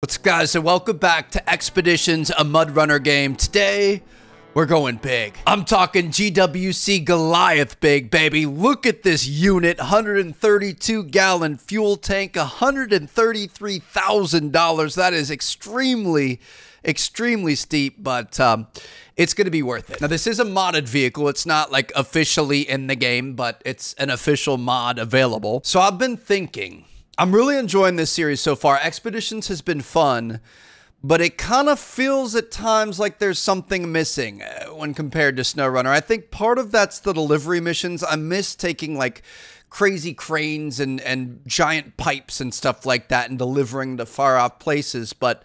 What's up guys and welcome back to Expeditions, a Mud Runner game. Today, we're going big. I'm talking GWC Goliath big, baby. Look at this unit, 132 gallon fuel tank, $133,000. That is extremely, extremely steep, but um, it's going to be worth it. Now, this is a modded vehicle. It's not like officially in the game, but it's an official mod available. So I've been thinking, I'm really enjoying this series so far. Expeditions has been fun, but it kind of feels at times like there's something missing uh, when compared to SnowRunner. I think part of that's the delivery missions. I miss taking like crazy cranes and, and giant pipes and stuff like that and delivering to far off places, but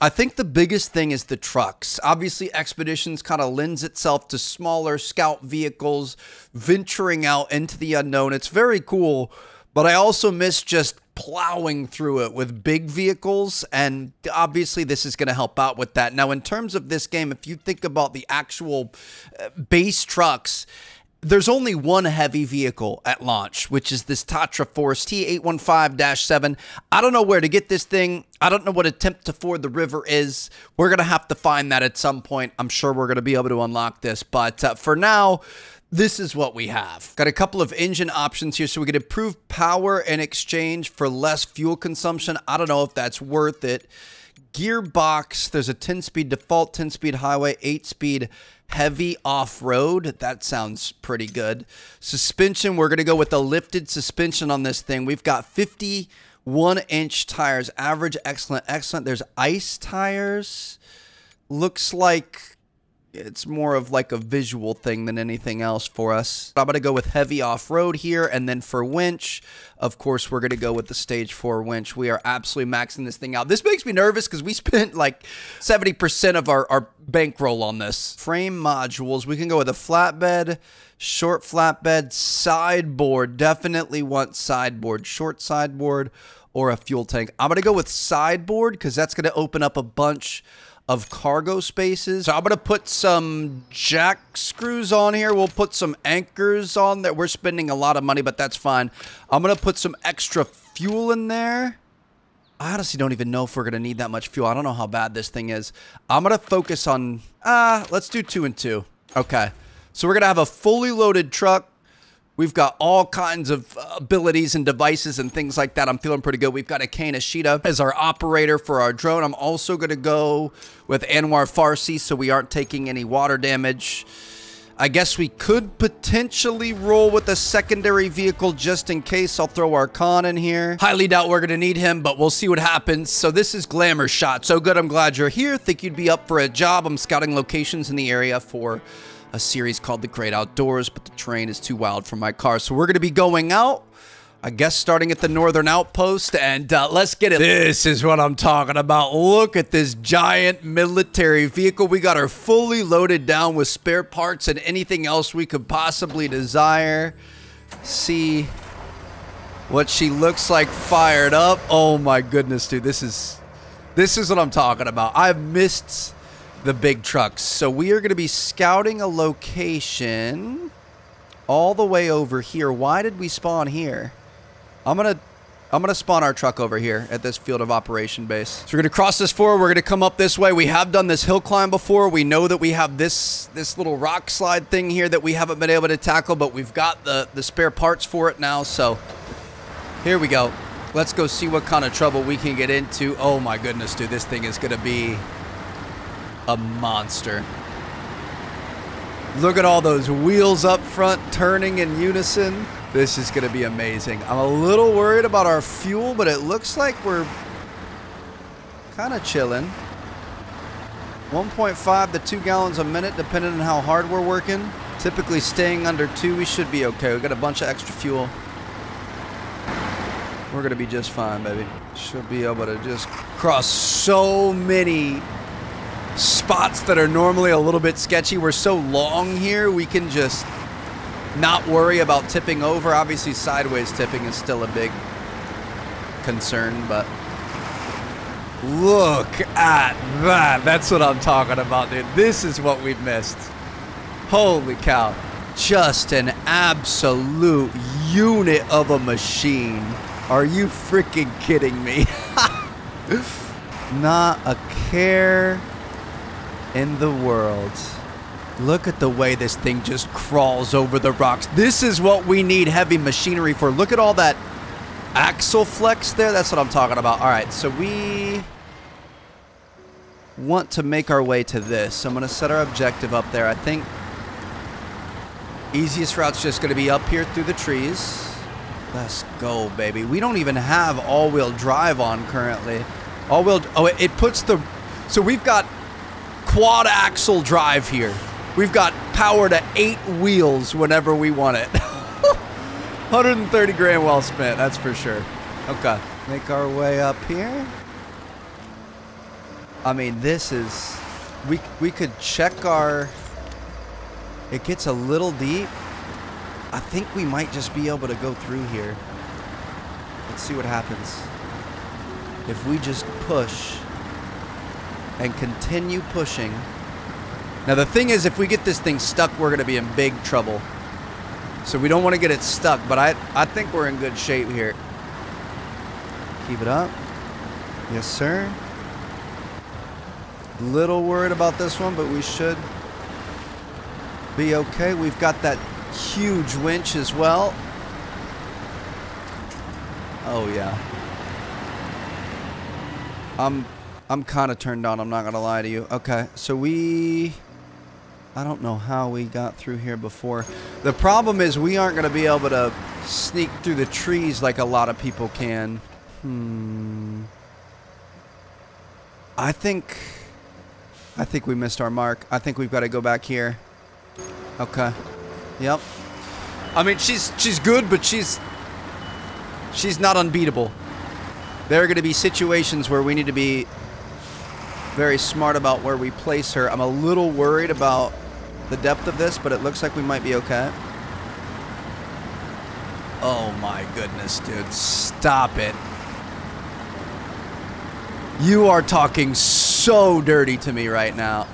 I think the biggest thing is the trucks. Obviously, Expeditions kind of lends itself to smaller scout vehicles venturing out into the unknown. It's very cool, but I also miss just plowing through it with big vehicles and obviously this is going to help out with that now in terms of this game if you think about the actual uh, base trucks there's only one heavy vehicle at launch, which is this Tatra Force T815-7. I don't know where to get this thing. I don't know what attempt to ford the river is. We're going to have to find that at some point. I'm sure we're going to be able to unlock this. But uh, for now, this is what we have. Got a couple of engine options here so we can improve power in exchange for less fuel consumption. I don't know if that's worth it. Gearbox, there's a 10-speed default, 10-speed highway, 8-speed heavy off-road. That sounds pretty good. Suspension, we're going to go with a lifted suspension on this thing. We've got 51-inch tires, average, excellent, excellent. There's ice tires. Looks like it's more of like a visual thing than anything else for us. I'm going to go with heavy off-road here, and then for winch, of course, we're going to go with the stage 4 winch. We are absolutely maxing this thing out. This makes me nervous because we spent like 70% of our, our bankroll on this. Frame modules, we can go with a flatbed, short flatbed, sideboard. Definitely want sideboard, short sideboard, or a fuel tank. I'm going to go with sideboard because that's going to open up a bunch of cargo spaces. So I'm going to put some jack screws on here. We'll put some anchors on there. We're spending a lot of money, but that's fine. I'm going to put some extra fuel in there. I honestly don't even know if we're going to need that much fuel. I don't know how bad this thing is. I'm going to focus on, ah, uh, let's do two and two. Okay. So we're going to have a fully loaded truck We've got all kinds of abilities and devices and things like that. I'm feeling pretty good. We've got a Kane Ashita as our operator for our drone. I'm also going to go with Anwar Farsi so we aren't taking any water damage. I guess we could potentially roll with a secondary vehicle just in case. I'll throw our Khan in here. Highly doubt we're going to need him, but we'll see what happens. So this is Glamour Shot. So good, I'm glad you're here. Think you'd be up for a job. I'm scouting locations in the area for a series called The Great Outdoors, but the terrain is too wild for my car. So we're going to be going out. I guess starting at the northern outpost, and uh, let's get it. This is what I'm talking about. Look at this giant military vehicle. We got her fully loaded down with spare parts and anything else we could possibly desire. See what she looks like fired up. Oh my goodness, dude. This is this is what I'm talking about. I've missed the big trucks. So we are going to be scouting a location all the way over here. Why did we spawn here? I'm going to I'm going to spawn our truck over here at this field of operation base. So we're going to cross this forward. We're going to come up this way. We have done this hill climb before. We know that we have this this little rock slide thing here that we haven't been able to tackle, but we've got the, the spare parts for it now. So here we go. Let's go see what kind of trouble we can get into. Oh my goodness, dude. This thing is going to be a monster. Look at all those wheels up front turning in unison. This is going to be amazing. I'm a little worried about our fuel, but it looks like we're kind of chilling. 1.5 to 2 gallons a minute, depending on how hard we're working. Typically staying under 2, we should be okay. we got a bunch of extra fuel. We're going to be just fine, baby. Should be able to just cross so many spots that are normally a little bit sketchy. We're so long here, we can just not worry about tipping over. Obviously, sideways tipping is still a big concern, but look at that. That's what I'm talking about, dude. This is what we've missed. Holy cow. Just an absolute unit of a machine. Are you freaking kidding me? Not a care in the world. Look at the way this thing just crawls over the rocks. This is what we need heavy machinery for. Look at all that axle flex there. That's what I'm talking about. All right, so we want to make our way to this. So I'm going to set our objective up there. I think easiest route's just going to be up here through the trees. Let's go, baby. We don't even have all-wheel drive on currently. All-wheel... Oh, it, it puts the... So we've got quad axle drive here. We've got power to eight wheels whenever we want it. 130 grand well spent, that's for sure. Okay, make our way up here. I mean, this is... We, we could check our... It gets a little deep. I think we might just be able to go through here. Let's see what happens. If we just push and continue pushing. Now the thing is, if we get this thing stuck, we're going to be in big trouble. So we don't want to get it stuck, but I, I think we're in good shape here. Keep it up. Yes, sir. Little worried about this one, but we should be okay. We've got that huge winch as well. Oh, yeah. I'm, I'm kind of turned on, I'm not going to lie to you. Okay, so we... I don't know how we got through here before. The problem is we aren't going to be able to sneak through the trees like a lot of people can. Hmm. I think... I think we missed our mark. I think we've got to go back here. Okay. Yep. I mean, she's she's good, but she's she's not unbeatable. There are going to be situations where we need to be very smart about where we place her. I'm a little worried about the depth of this, but it looks like we might be okay. Oh my goodness, dude. Stop it. You are talking so dirty to me right now.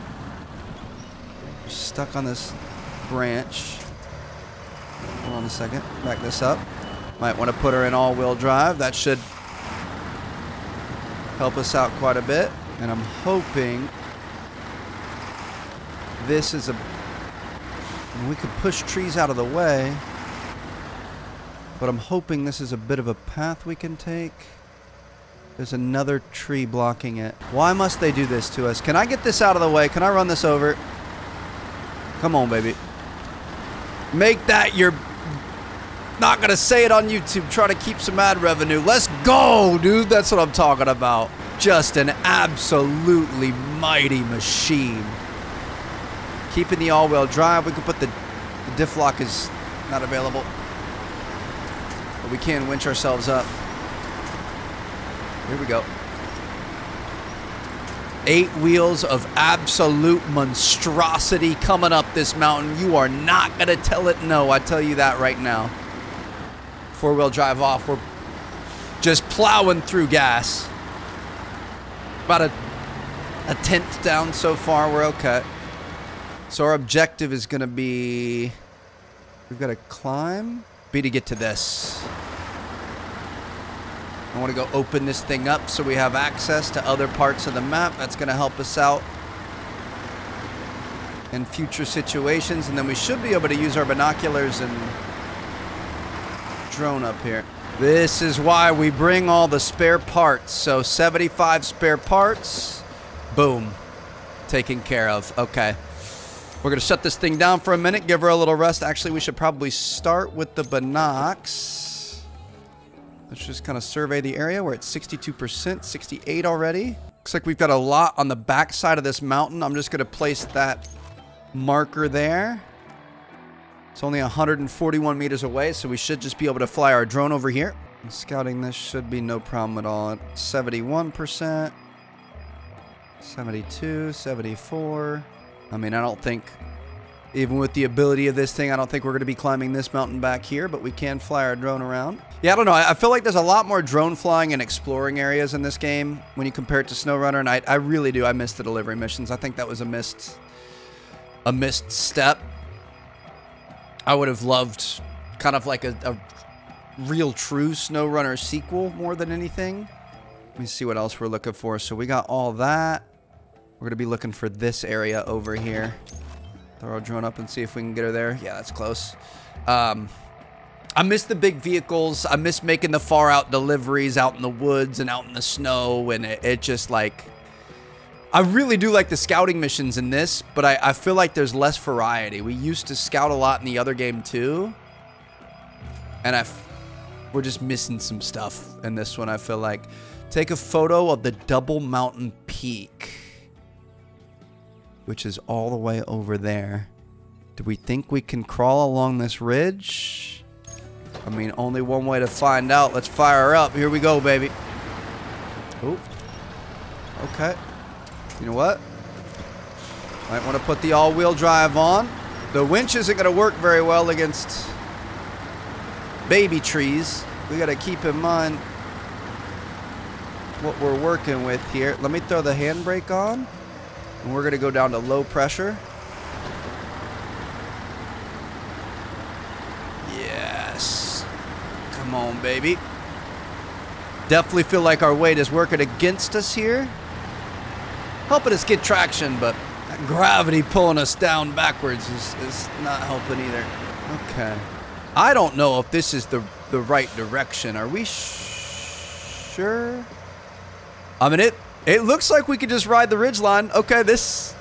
Stuck on this branch. Hold on a second. Back this up. Might want to put her in all-wheel drive. That should help us out quite a bit. And I'm hoping this is a... We could push trees out of the way. But I'm hoping this is a bit of a path we can take. There's another tree blocking it. Why must they do this to us? Can I get this out of the way? Can I run this over? Come on, baby. Make that your... Not to say it on YouTube. Try to keep some ad revenue. Let's go, dude. That's what I'm talking about. Just an absolutely mighty machine. Keeping the all-wheel drive. We can put the... The diff lock is not available. But we can winch ourselves up. Here we go. Eight wheels of absolute monstrosity coming up this mountain. You are not going to tell it no. I tell you that right now. Four-wheel drive off. We're just plowing through gas. About a, a tenth down so far. We're okay. So our objective is going to be... We've got to climb. Be to get to this. I want to go open this thing up so we have access to other parts of the map. That's going to help us out in future situations. And then we should be able to use our binoculars and drone up here. This is why we bring all the spare parts. So 75 spare parts. Boom. Taken care of. Okay. We're going to shut this thing down for a minute, give her a little rest. Actually, we should probably start with the binocs. Let's just kind of survey the area. We're at 62%, 68 already. Looks like we've got a lot on the back side of this mountain. I'm just going to place that marker there. It's only 141 meters away, so we should just be able to fly our drone over here. Scouting this should be no problem at all. 71%, 72, 74. I mean, I don't think even with the ability of this thing, I don't think we're going to be climbing this mountain back here, but we can fly our drone around. Yeah, I don't know. I feel like there's a lot more drone flying and exploring areas in this game when you compare it to SnowRunner, and I, I really do. I missed the delivery missions. I think that was a missed, a missed step. I would have loved kind of like a, a real true SnowRunner sequel more than anything. Let me see what else we're looking for. So we got all that. We're going to be looking for this area over here. Throw our drone up and see if we can get her there. Yeah, that's close. Um, I miss the big vehicles. I miss making the far out deliveries out in the woods and out in the snow. And it, it just like... I really do like the scouting missions in this, but I, I feel like there's less variety. We used to scout a lot in the other game too. And I, we're just missing some stuff in this one, I feel like. Take a photo of the Double Mountain Peak. Which is all the way over there. Do we think we can crawl along this ridge? I mean, only one way to find out. Let's fire her up. Here we go, baby. Oh. Okay. You know what? Might want to put the all-wheel drive on. The winch isn't going to work very well against baby trees. We got to keep in mind what we're working with here. Let me throw the handbrake on. And we're going to go down to low pressure. Yes. Come on, baby. Definitely feel like our weight is working against us here helping us get traction, but gravity pulling us down backwards is, is not helping either. Okay. I don't know if this is the, the right direction. Are we sure? I mean, it, it looks like we could just ride the ridge line. Okay, this,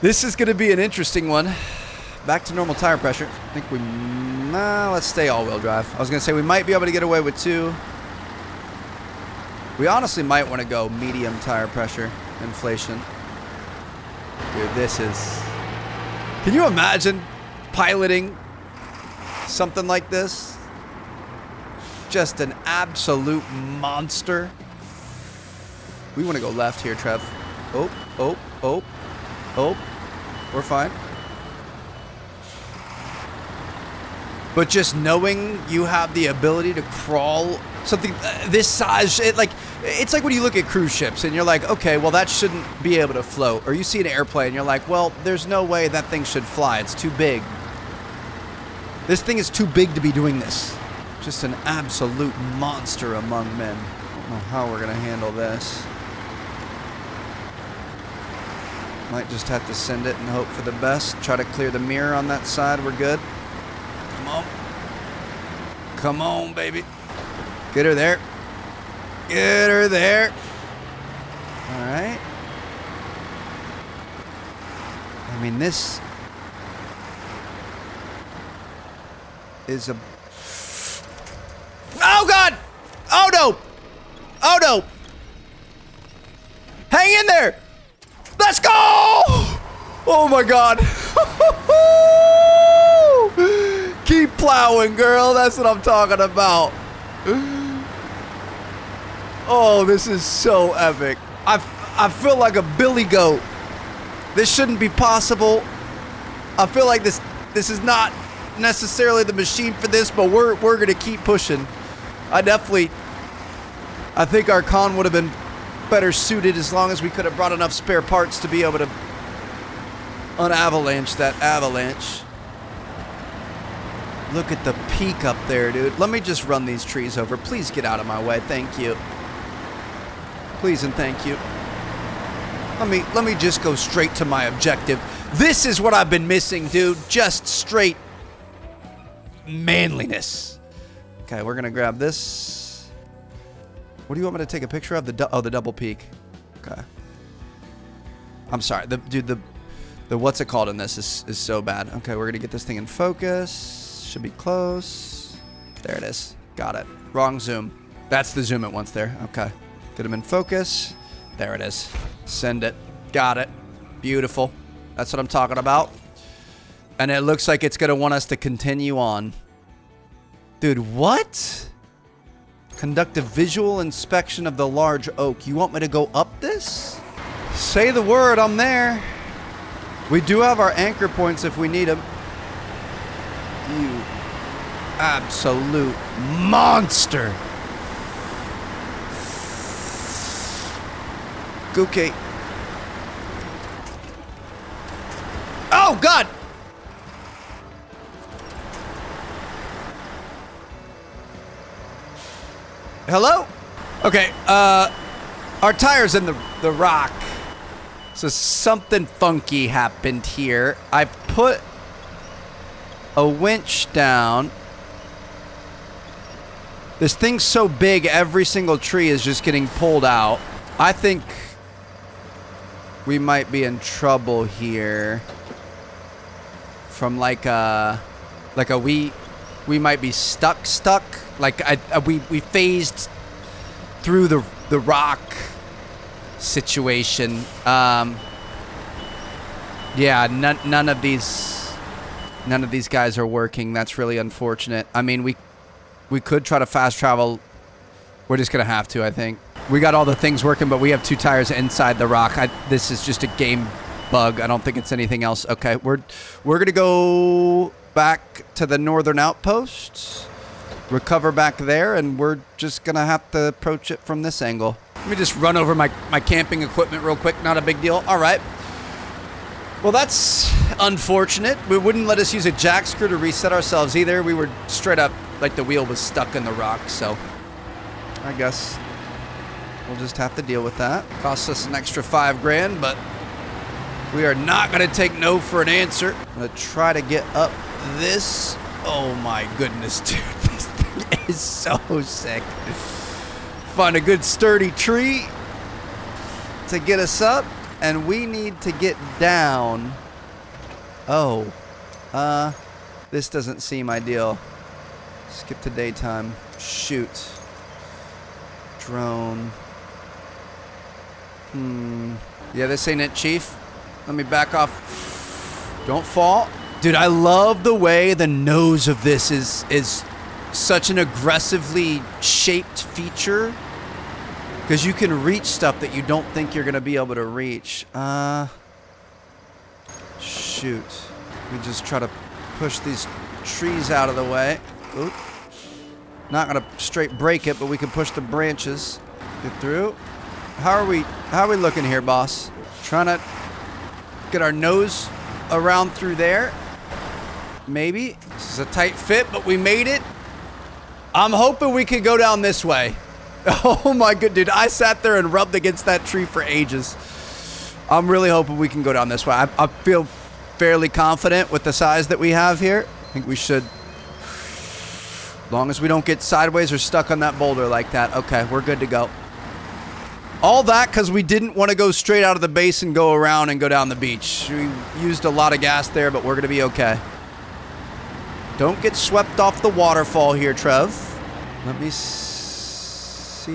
this is going to be an interesting one. Back to normal tire pressure. I think we, nah, let's stay all-wheel drive. I was going to say we might be able to get away with two. We honestly might want to go medium tire pressure inflation. Dude, this is... Can you imagine piloting something like this? Just an absolute monster. We want to go left here, Trev. Oh, oh, oh, oh. We're fine. But just knowing you have the ability to crawl something uh, this size, it like it's like when you look at cruise ships and you're like, okay, well, that shouldn't be able to float. Or you see an airplane and you're like, well, there's no way that thing should fly. It's too big. This thing is too big to be doing this. Just an absolute monster among men. I don't know how we're going to handle this. Might just have to send it and hope for the best. Try to clear the mirror on that side. We're good. Come on. Come on, baby. Get her there. Get her there. All right. I mean, this is a... Oh, God! Oh, no! Oh, no! Hang in there! Let's go! Oh, my God. Keep plowing, girl. That's what I'm talking about. Oh, this is so epic. I, I feel like a billy goat. This shouldn't be possible. I feel like this this is not necessarily the machine for this, but we're we're gonna keep pushing. I definitely I think our Khan would have been better suited as long as we could have brought enough spare parts to be able to unavalanche that avalanche. Look at the peak up there, dude. Let me just run these trees over. Please get out of my way. Thank you. Please and thank you. Let me let me just go straight to my objective. This is what I've been missing, dude. Just straight manliness. Okay, we're gonna grab this. What do you want me to take a picture of? The oh, the double peak. Okay. I'm sorry, the dude. The the what's it called in this is is so bad. Okay, we're gonna get this thing in focus. Should be close. There it is. Got it. Wrong zoom. That's the zoom it wants there. Okay. Get him in focus. There it is. Send it. Got it. Beautiful. That's what I'm talking about. And it looks like it's going to want us to continue on. Dude, what? Conduct a visual inspection of the large oak. You want me to go up this? Say the word, I'm there. We do have our anchor points if we need them. You absolute monster. Okay. Oh, God! Hello? Okay, uh, our tire's in the, the rock. So something funky happened here. I put a winch down. This thing's so big, every single tree is just getting pulled out. I think we might be in trouble here. From like a, like a we, we might be stuck, stuck. Like I, I we we phased through the the rock situation. Um, yeah, none none of these none of these guys are working. That's really unfortunate. I mean, we we could try to fast travel. We're just gonna have to, I think. We got all the things working, but we have two tires inside the rock. I, this is just a game bug. I don't think it's anything else. Okay, we're we're gonna go back to the northern outpost, recover back there, and we're just gonna have to approach it from this angle. Let me just run over my my camping equipment real quick. Not a big deal. All right. Well, that's unfortunate. We wouldn't let us use a jack screw to reset ourselves either. We were straight up like the wheel was stuck in the rock, so I guess we'll just have to deal with that. Costs us an extra five grand, but we are not going to take no for an answer. I'm going to try to get up this. Oh my goodness, dude. This thing is so sick. Find a good sturdy tree to get us up, and we need to get down. Oh. Uh, this doesn't seem ideal. Skip to daytime. Shoot. Drone. Hmm. Yeah, this ain't it, Chief. Let me back off. Don't fall. Dude, I love the way the nose of this is is such an aggressively shaped feature. Because you can reach stuff that you don't think you're going to be able to reach. Uh, shoot. We just try to push these trees out of the way. Oop. Not going to straight break it, but we can push the branches. Get through. How are we, how are we looking here, boss? Trying to get our nose around through there. Maybe. This is a tight fit, but we made it. I'm hoping we can go down this way. Oh my good dude, I sat there and rubbed against that tree for ages. I'm really hoping we can go down this way. I, I feel fairly confident with the size that we have here. I think we should. Long as we don't get sideways or stuck on that boulder like that. Okay, we're good to go. All that because we didn't want to go straight out of the base and go around and go down the beach. We used a lot of gas there, but we're going to be okay. Don't get swept off the waterfall here, Trev. Let me see.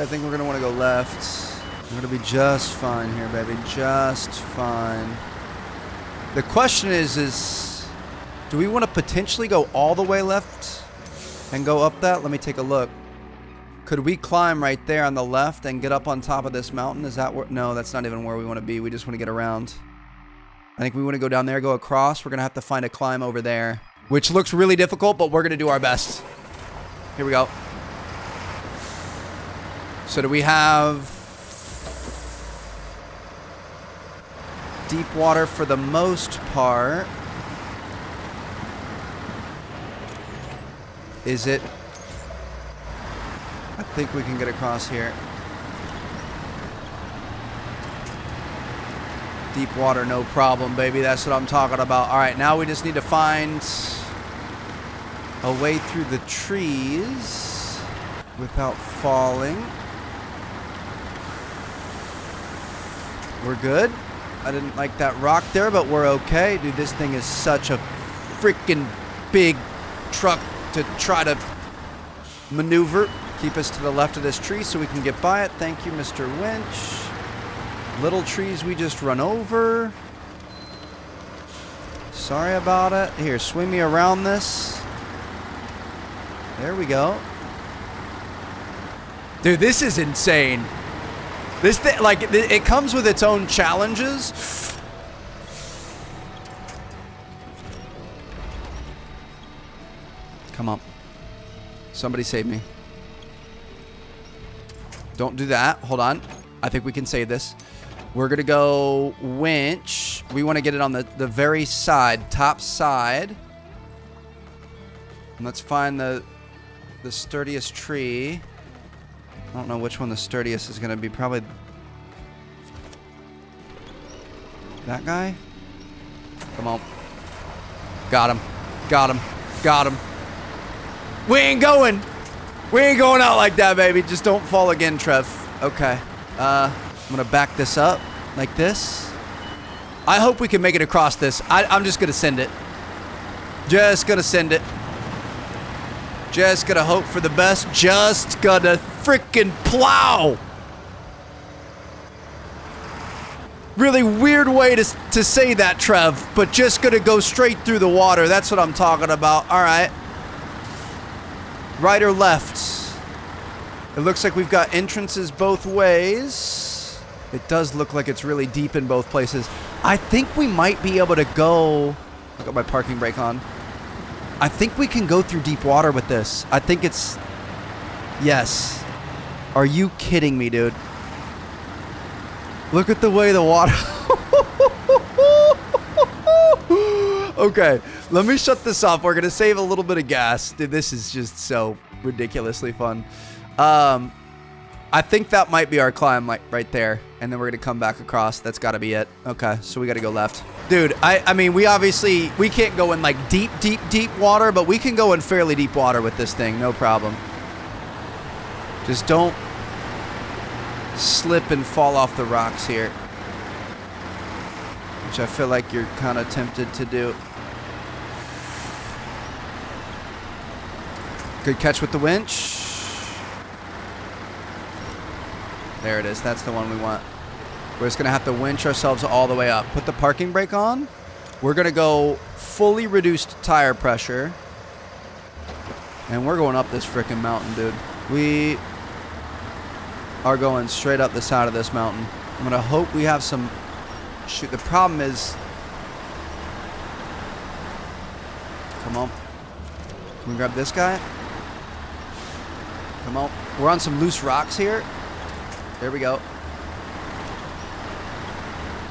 I think we're going to want to go left. We're going to be just fine here, baby. Just fine. The question is, is do we want to potentially go all the way left and go up that? Let me take a look. Could we climb right there on the left and get up on top of this mountain? Is that where? No, that's not even where we want to be. We just want to get around. I think we want to go down there, go across. We're going to have to find a climb over there, which looks really difficult, but we're going to do our best. Here we go. So do we have deep water for the most part? Is it? I think we can get across here. Deep water, no problem, baby. That's what I'm talking about. All right, now we just need to find a way through the trees without falling. We're good. I didn't like that rock there, but we're okay. Dude, this thing is such a freaking big truck to try to maneuver. Keep us to the left of this tree so we can get by it. Thank you, Mr. Winch. Little trees we just run over. Sorry about it. Here, swing me around this. There we go. Dude, this is insane. This thing, like, it comes with its own challenges. Come on. Somebody save me. Don't do that. Hold on. I think we can save this. We're going to go winch. We want to get it on the, the very side, top side. And let's find the, the sturdiest tree. I don't know which one the sturdiest is going to be. Probably that guy. Come on. Got him. Got him. Got him. We ain't going. We ain't going out like that, baby. Just don't fall again, Trev. Okay. Uh, I'm to back this up like this. I hope we can make it across this. I, I'm just to send it. Just to send it. Just to hope for the best. Just to freaking plow. Really weird way to, to say that, Trev, but just to go straight through the water. That's what I'm talking about. All right. Right or left? It looks like we've got entrances both ways. It does look like it's really deep in both places. I think we might be able to go... I got my parking brake on. I think we can go through deep water with this. I think it's... Yes. Are you kidding me, dude? Look at the way the water... okay, let me shut this off. We're going to save a little bit of gas. Dude, this is just so ridiculously fun. Um, I think that might be our climb like right there. And then we're going to come back across. That's got to be it. Okay, so we got to go left. Dude, I, I mean, we obviously, we can't go in like deep, deep, deep water, but we can go in fairly deep water with this thing. No problem. Just don't slip and fall off the rocks here. Which I feel like you're kind of tempted to do. Good catch with the winch. There it is. That's the one we want. We're just going to have to winch ourselves all the way up. Put the parking brake on. We're going to go fully reduced tire pressure. And we're going up this freaking mountain, dude. We are going straight up the side of this mountain. I'm going to hope we have some... Shoot, the problem is... Come on. Can we grab this guy? Come on. We're on some loose rocks here. There we go.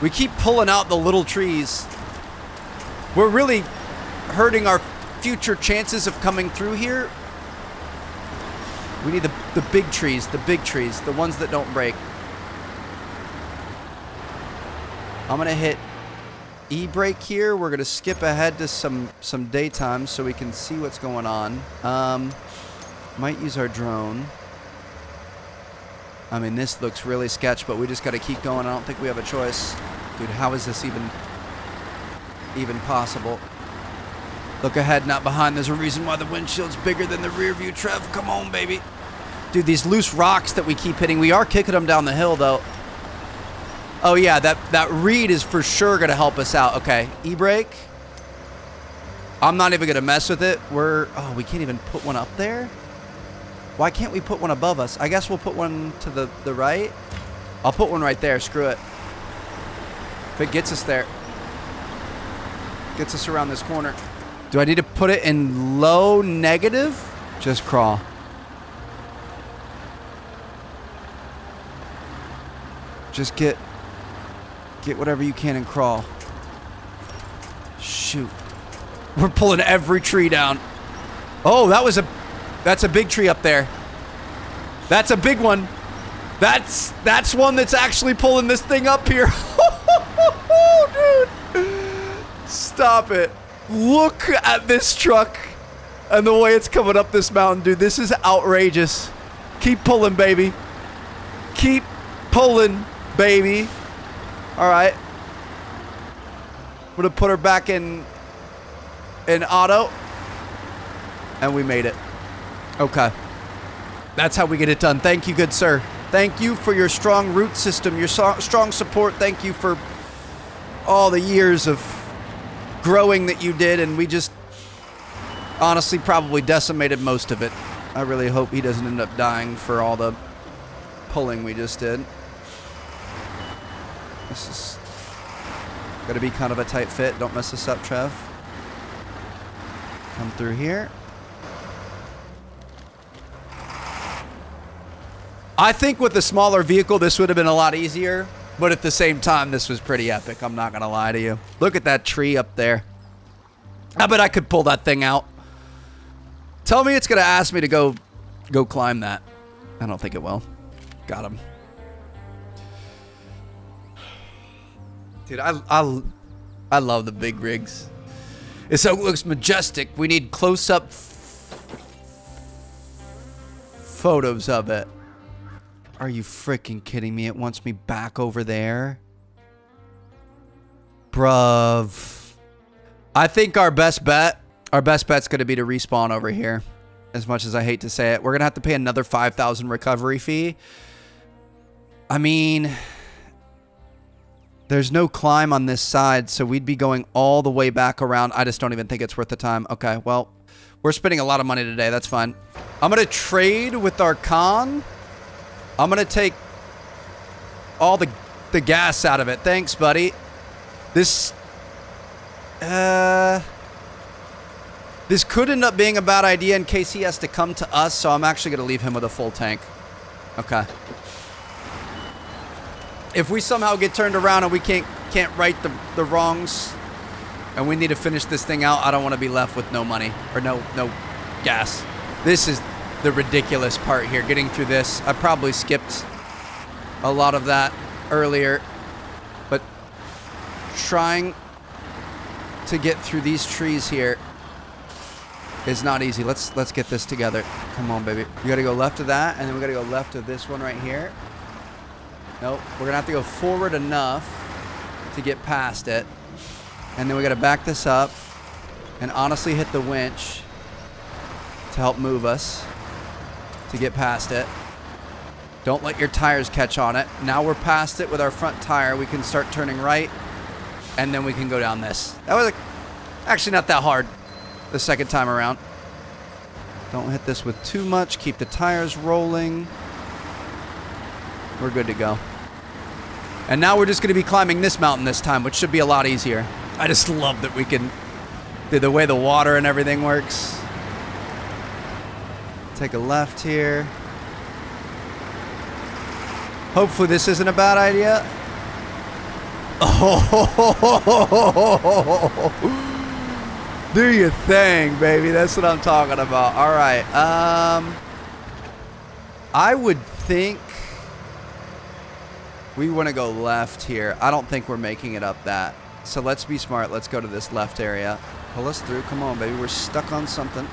We keep pulling out the little trees. We're really hurting our future chances of coming through here. We need the, the big trees, the big trees, the ones that don't break. I'm going to hit e-brake here. We're going to skip ahead to some, some daytime so we can see what's going on. Um, might use our drone. I mean, this looks really sketch, but we just got to keep going. I don't think we have a choice. Dude, how is this even even possible? Look ahead, not behind. There's a reason why the windshield's bigger than the rear view, Trev. Come on, baby. Dude, these loose rocks that we keep hitting, we are kicking them down the hill, though. Oh, yeah, that, that reed is for sure going to help us out. Okay, e-brake. I'm not even going to mess with it. We're... Oh, we can't even put one up there? Why can't we put one above us? I guess we'll put one to the, the right. I'll put one right there. Screw it. If it gets us there. Gets us around this corner. Do I need to put it in low negative? Just crawl. Just get get whatever you can and crawl. Shoot. We're pulling every tree down. Oh, that was a that's a big tree up there. That's a big one. That's that's one that's actually pulling this thing up here. Dude. Stop it. Look at this truck and the way it's coming up this mountain, dude. This is outrageous. Keep pulling, baby. Keep pulling, baby. All right. I'm going to put her back in in auto. And we made it. Okay. That's how we get it done. Thank you, good sir. Thank you for your strong root system, your so strong support. Thank you for all the years of growing that you did, and we just honestly probably decimated most of it. I really hope he doesn't end up dying for all the pulling we just did. This is going to be kind of a tight fit. Don't mess this up, Trev. Come through here. I think with a smaller vehicle, this would have been a lot easier. But at the same time, this was pretty epic. I'm not going to lie to you. Look at that tree up there. I bet I could pull that thing out. Tell me it's going to ask me to go, go climb that. I don't think it will. Got him. Dude, I, I, I love the big rigs. It so looks majestic. We need close-up photos of it. Are you freaking kidding me? It wants me back over there. Bruv. I think our best bet, our best bet's going to be to respawn over here. As much as I hate to say it. We're going to have to pay another 5,000 recovery fee. I mean, there's no climb on this side, so we'd be going all the way back around. I just don't even think it's worth the time. Okay, well, we're spending a lot of money today. That's fine. I'm going to trade with our Khan. I'm going to take all the, the gas out of it. Thanks, buddy. This... Uh... This could end up being a bad idea in case he has to come to us, so I'm actually going to leave him with a full tank. Okay. If we somehow get turned around and we can't can't right the, the wrongs and we need to finish this thing out, I don't want to be left with no money or no no gas. This is the ridiculous part here, getting through this. I probably skipped a lot of that earlier, but trying to get through these trees here is not easy. Let's let's get this together. Come on, baby. You gotta go left of that, and then we gotta go left of this one right here. Nope. We're gonna have to go forward enough to get past it. And then we gotta back this up and honestly hit the winch to help move us to get past it. Don't let your tires catch on it. Now we're past it with our front tire. We can start turning right and then we can go down this. That was actually not that hard the second time around. Don't hit this with too much. Keep the tires rolling. We're good to go. And now we're just going to be climbing this mountain this time, which should be a lot easier. I just love that we can, the way the water and everything works. Take a left here. Hopefully this isn't a bad idea. Oh, do your thing, baby. That's what I'm talking about. All right. Um, I would think we want to go left here. I don't think we're making it up that. So let's be smart. Let's go to this left area. Pull us through. Come on, baby. We're stuck on something.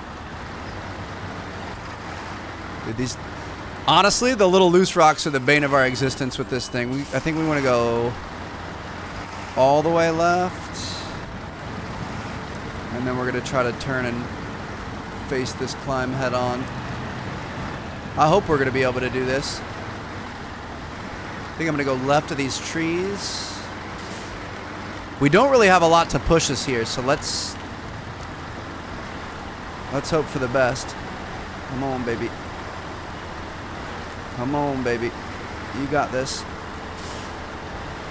These... Honestly, the little loose rocks are the bane of our existence with this thing. We, I think we want to go all the way left. And then we're going to try to turn and face this climb head on. I hope we're going to be able to do this. I think I'm going to go left of these trees. We don't really have a lot to push us here, so let's let's hope for the best. Come on, baby. Come on, baby. You got this.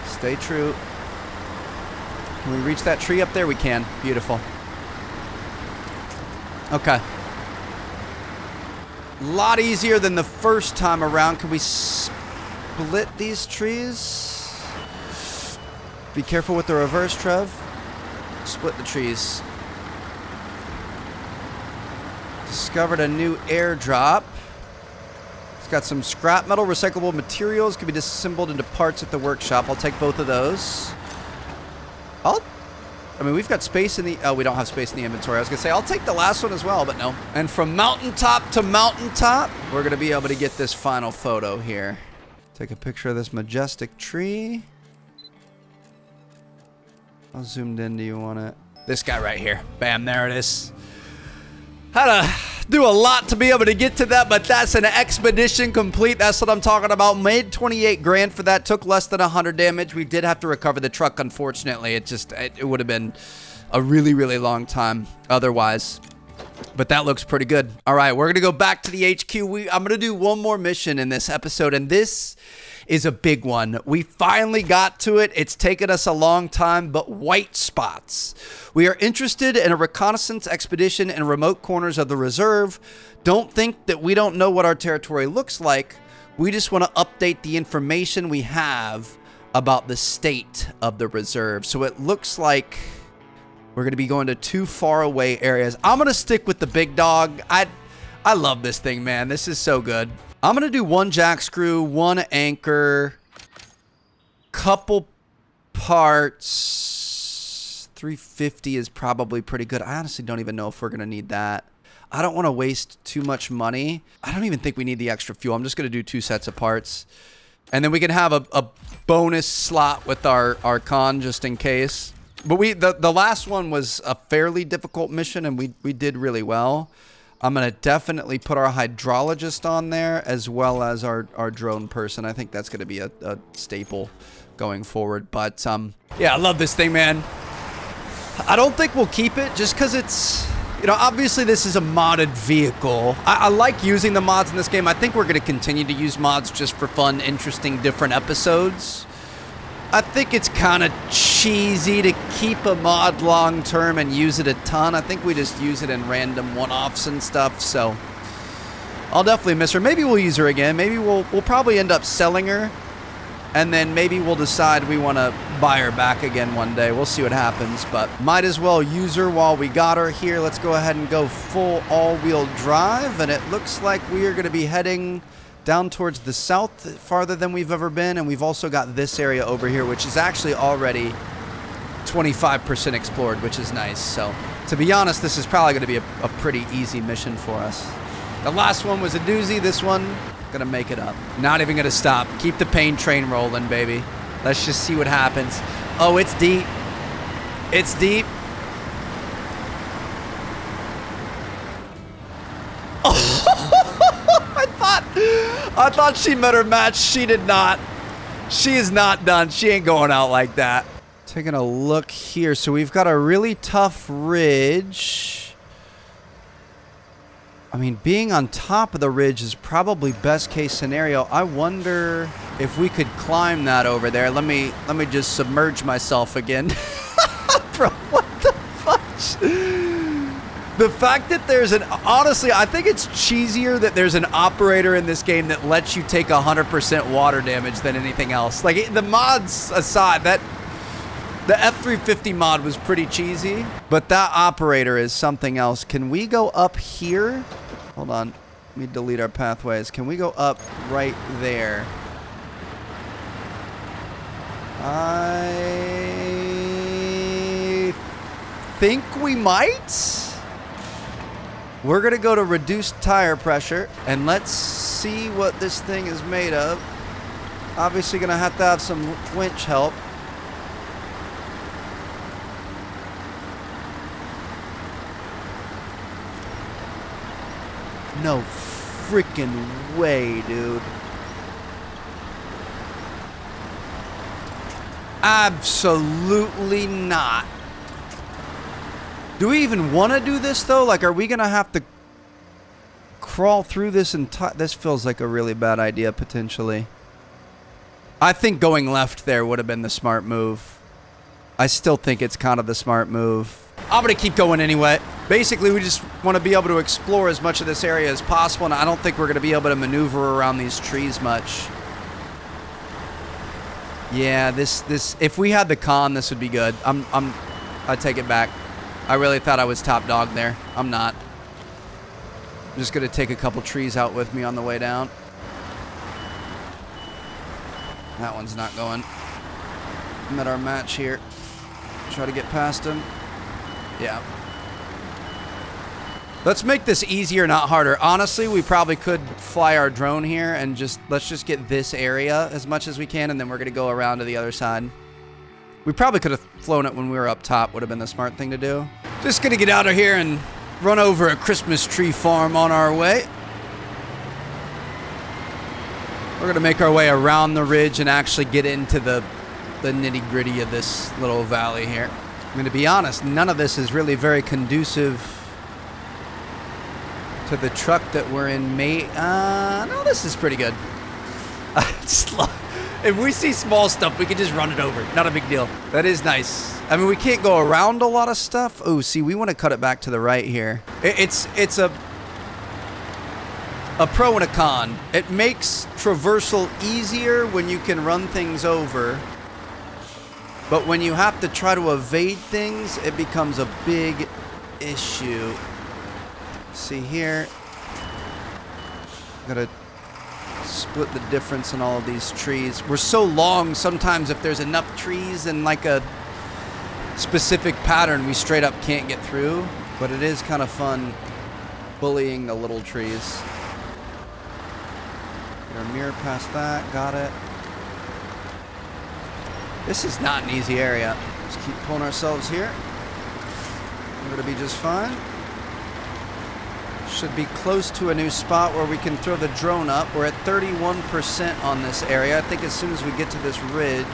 Stay true. Can we reach that tree up there? We can. Beautiful. Okay. A lot easier than the first time around. Can we split these trees? Be careful with the reverse, Trev. Split the trees. Discovered a new airdrop. It's got some scrap metal, recyclable materials. Can be disassembled into parts at the workshop. I'll take both of those. I'll I mean, we've got space in the... Oh, we don't have space in the inventory. I was going to say, I'll take the last one as well, but no. And from mountaintop to mountaintop, we're going to be able to get this final photo here. Take a picture of this majestic tree. How zoomed in do you want it? This guy right here. Bam, there it is. To do a lot to be able to get to that, but that's an expedition complete. That's what I'm talking about. Made 28 grand for that. Took less than 100 damage. We did have to recover the truck, unfortunately. It just, it, it would have been a really, really long time otherwise. But that looks pretty good. All right, we're going to go back to the HQ. We, I'm going to do one more mission in this episode, and this is a big one. We finally got to it. It's taken us a long time, but white spots. We are interested in a reconnaissance expedition in remote corners of the reserve. Don't think that we don't know what our territory looks like. We just want to update the information we have about the state of the reserve. So it looks like we're going to be going to two far away areas. I'm going to stick with the big dog. I I love this thing, man. This is so good. I'm going to do one jack screw, one anchor, couple parts. 350 is probably pretty good. I honestly don't even know if we're going to need that. I don't want to waste too much money. I don't even think we need the extra fuel. I'm just going to do two sets of parts. And then we can have a, a bonus slot with our, our Khan just in case. But we the, the last one was a fairly difficult mission and we, we did really well. I'm going to definitely put our hydrologist on there as well as our, our drone person. I think that's going to be a, a staple going forward. But um, yeah, I love this thing, man. I don't think we'll keep it just because it's you know, obviously this is a modded vehicle. I, I, like using the mods in this game. I think we're going to continue to use mods just for fun, interesting, different episodes. I think it's kind of cheesy to keep a mod long term and use it a ton. I think we just use it in random one-offs and stuff, so... I'll definitely miss her. Maybe we'll use her again. Maybe we'll, we'll probably end up selling her and then maybe we'll decide we want to buy her back again one day. We'll see what happens, but might as well use her while we got her here. Let's go ahead and go full all-wheel drive, and it looks like we are going to be heading down towards the south farther than we've ever been, and we've also got this area over here, which is actually already 25% explored, which is nice. So, to be honest, this is probably going to be a, a pretty easy mission for us. The last one was a doozy. This one, Gonna make it up. Not even gonna stop. Keep the pain train rolling, baby. Let's just see what happens. Oh, it's deep. It's deep. Thought I thought she met her match. She did not. She is not done. She ain't going out like that. Taking a look here. So we've got a really tough ridge. I mean, being on top of the ridge is probably best case scenario. I wonder if we could climb that over there. Let me let me just submerge myself again. Bro, what the fudge? The fact that there's an honestly, I think it's cheesier that there's an operator in this game that lets you take 100% water damage than anything else. Like the mods aside, that the F350 mod was pretty cheesy, but that operator is something else. Can we go up here? Hold on. Let me delete our pathways. Can we go up right there? I think we might. We're going to go to reduced tire pressure and let's see what this thing is made of. Obviously going to have to have some winch help. No freaking way, dude. Absolutely not. Do we even want to do this, though? Like, are we going to have to crawl through this and This feels like a really bad idea, potentially. I think going left there would have been the smart move. I still think it's kind of the smart move. I'm going to keep going anyway. Basically, we just want to be able to explore as much of this area as possible, and I don't think we're going to be able to maneuver around these trees much. Yeah, this, this, if we had the Khan, this would be good. I'm, I'm, I take it back. I really thought I was top dog there. I'm not. I'm just going to take a couple trees out with me on the way down. That one's not going. Met our match here. Try to get past him. Yeah. Let's make this easier, not harder. Honestly, we probably could fly our drone here and just, let's just get this area as much as we can, and then we're going to go around to the other side. We probably could have flown it when we were up top, would have been the smart thing to do. Just to get out of here and run over a Christmas tree farm on our way. We're to make our way around the ridge and actually get into the, the nitty gritty of this little valley here. I'm to be honest, none of this is really very conducive to the truck that we're in. May uh, no, this is pretty good. if we see small stuff, we can just run it over. Not a big deal. That is nice. I mean, we can't go around a lot of stuff. Oh, see, we want to cut it back to the right here. it's it's a a pro and a con. It makes traversal easier when you can run things over but when you have to try to evade things, it becomes a big issue. See here. Gotta split the difference in all of these trees. We're so long, sometimes if there's enough trees in like a specific pattern, we straight up can't get through. But it is kind of fun bullying the little trees. Get our mirror past that, got it. This is not an easy area. Just keep pulling ourselves here. We're gonna be just fine. Should be close to a new spot where we can throw the drone up. We're at 31% on this area. I think as soon as we get to this ridge.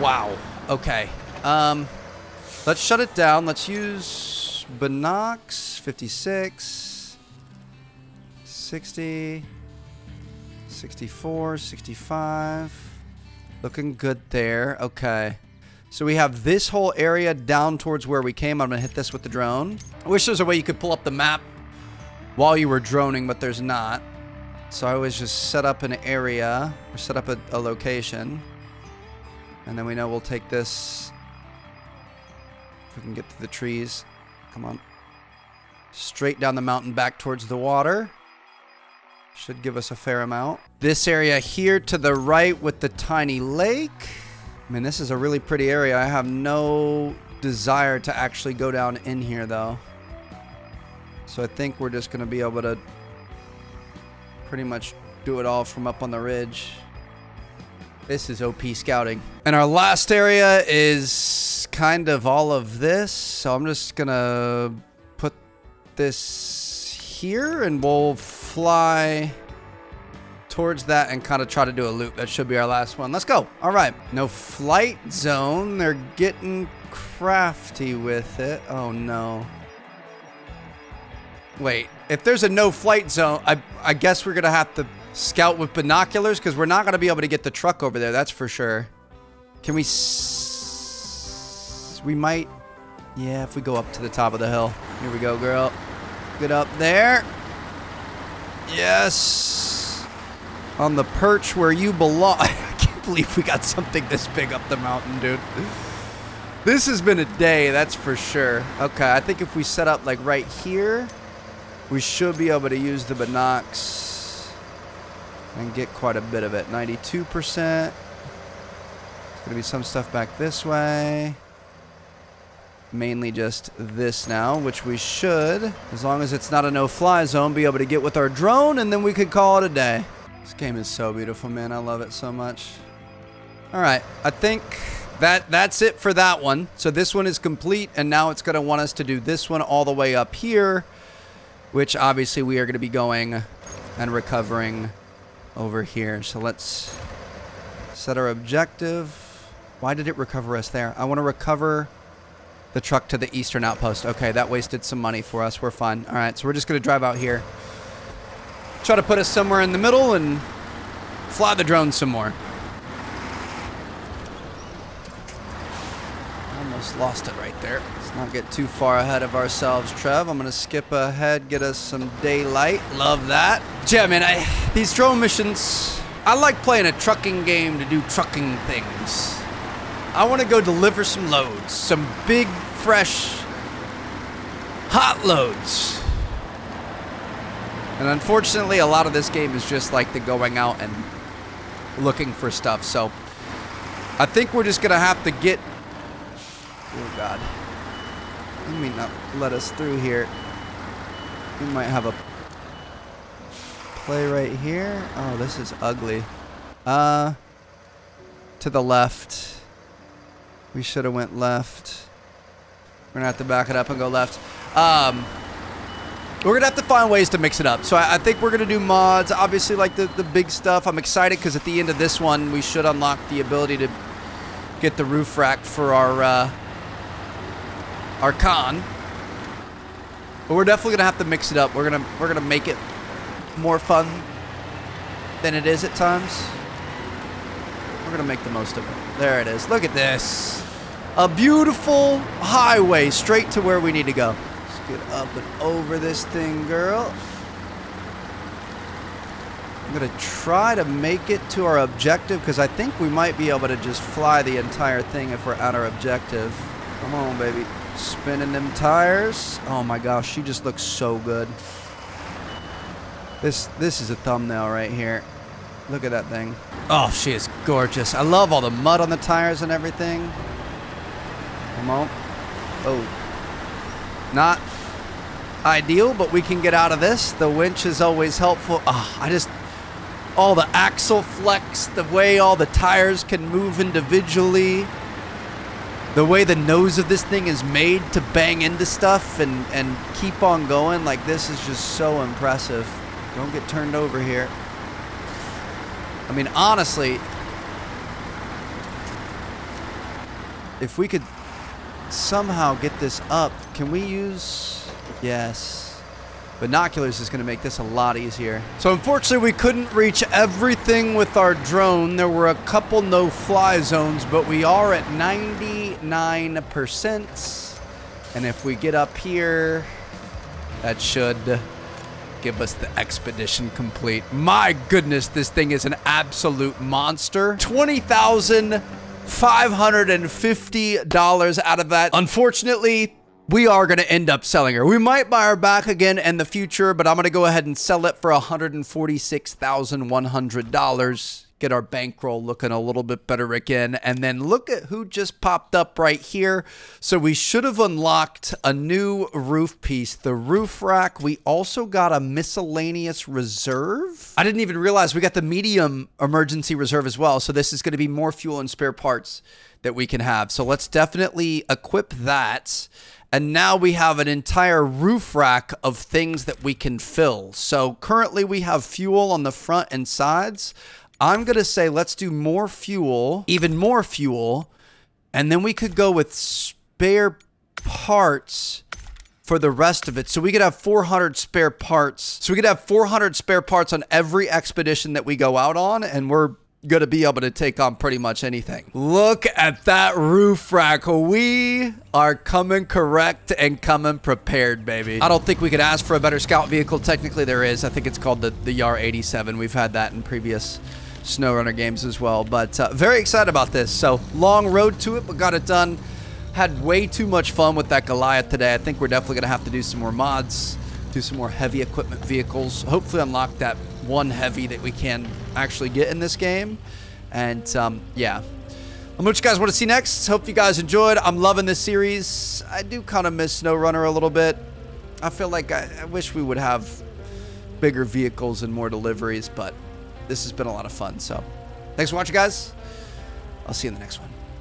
Wow. Okay. Um, let's shut it down. Let's use Binox 56, 60, 64, 65. Looking good there. Okay. So we have this whole area down towards where we came. I'm going to hit this with the drone. I wish there's a way you could pull up the map while you were droning, but there's not. So I always just set up an area or set up a, a location. And then we know we'll take this. If we can get to the trees. Come on. Straight down the mountain back towards the water. Should give us a fair amount. This area here to the right with the tiny lake. I mean, this is a really pretty area. I have no desire to actually go down in here, though. So I think we're just going to be able to pretty much do it all from up on the ridge. This is OP scouting. And our last area is kind of all of this. So I'm just going to put this here and we'll fly towards that and kind of try to do a loop. That should be our last one. Let's go. All right. No flight zone. They're getting crafty with it. Oh, no. Wait. If there's a no flight zone, I, I guess we're going to have to scout with binoculars because we're not going to be able to get the truck over there. That's for sure. Can we... we might... Yeah, if we go up to the top of the hill. Here we go, girl. Get up there. Yes on the perch where you belong. I can't believe we got something this big up the mountain, dude. This has been a day, that's for sure. Okay, I think if we set up like right here, we should be able to use the Binox and get quite a bit of it. 92%. There's to be some stuff back this way. Mainly just this now, which we should, as long as it's not a no-fly zone, be able to get with our drone, and then we could call it a day. This game is so beautiful, man. I love it so much. All right, I think that that's it for that one. So this one is complete, and now it's going to want us to do this one all the way up here, which obviously we are going to be going and recovering over here. So let's set our objective. Why did it recover us there? I want to recover the truck to the eastern outpost. Okay, that wasted some money for us. We're fine. All right, so we're just going to drive out here. Try to put us somewhere in the middle and fly the drone some more. Almost lost it right there. Let's not get too far ahead of ourselves, Trev. I'm to skip ahead, get us some daylight. Love that. Yeah, man, I, these drone missions, I like playing a trucking game to do trucking things. I want to go deliver some loads, some big, fresh, hot loads. And unfortunately, a lot of this game is just like the going out and looking for stuff. So I think we're just going to have to get... Oh, God. Let me not let us through here. We might have a play right here. Oh, this is ugly. Uh, to the left. We should have went left. We're going to have to back it up and go left. Um... We're going to have to find ways to mix it up. So I, I think we're going to do mods. Obviously, like the, the big stuff. I'm excited because at the end of this one, we should unlock the ability to get the roof rack for our, uh, our Khan. But we're definitely going to have to mix it up. We're going to we're to make it more fun than it is at times. We're going to make the most of it. There it is. Look at this. A beautiful highway straight to where we need to go. Get up and over this thing, girl. I'm going to try to make it to our objective because I think we might be able to just fly the entire thing if we're at our objective. Come on, baby. Spinning them tires. Oh my gosh, she just looks so good. This this is a thumbnail right here. Look at that thing. Oh, she is gorgeous. I love all the mud on the tires and everything. Come on. Oh. Not ideal, but we can get out of this. The winch is always helpful. Oh, I just all the axle flex, the way all the tires can move individually, the way the nose of this thing is made to bang into stuff and, and keep on going, like this is just so impressive. Don't get turned over here. I mean, honestly, if we could somehow get this up, can we use... Yes. Binoculars is going to make this a lot easier. So unfortunately, we couldn't reach everything with our drone. There were a couple no-fly zones, but we are at 99%. And if we get up here, that should give us the expedition complete. My goodness, this thing is an absolute monster. 20550 dollars out of that. Unfortunately, we are going to end up selling her. We might buy her back again in the future, but I'm going to go ahead and sell it for $146,100. Get our bankroll looking a little bit better again. And then look at who just popped up right here. So we should have unlocked a new roof piece, the roof rack. We also got a miscellaneous reserve. I didn't even realize we got the medium emergency reserve as well. So this is going to be more fuel and spare parts that we can have. So let's definitely equip that. And now we have an entire roof rack of things that we can fill. So currently we have fuel on the front and sides. I'm going to say let's do more fuel, even more fuel, and then we could go with spare parts for the rest of it. So we could have 400 spare parts. So we could have 400 spare parts on every expedition that we go out on, and we're going to be able to take on pretty much anything. Look at that roof rack. We are coming correct and coming prepared, baby. I don't think we could ask for a better scout vehicle. Technically, there is. I think it's called the, the YAR 87. We've had that in previous SnowRunner games as well. But uh, very excited about this. So long road to it, but got it done. Had way too much fun with that Goliath today. I think we're definitely going to have to do some more mods, do some more heavy equipment vehicles. Hopefully unlock that one heavy that we can actually get in this game. And um, yeah. I'm what you guys want to see next. Hope you guys enjoyed. I'm loving this series. I do kind of miss SnowRunner a little bit. I feel like I, I wish we would have bigger vehicles and more deliveries, but this has been a lot of fun. So thanks for watching, guys. I'll see you in the next one.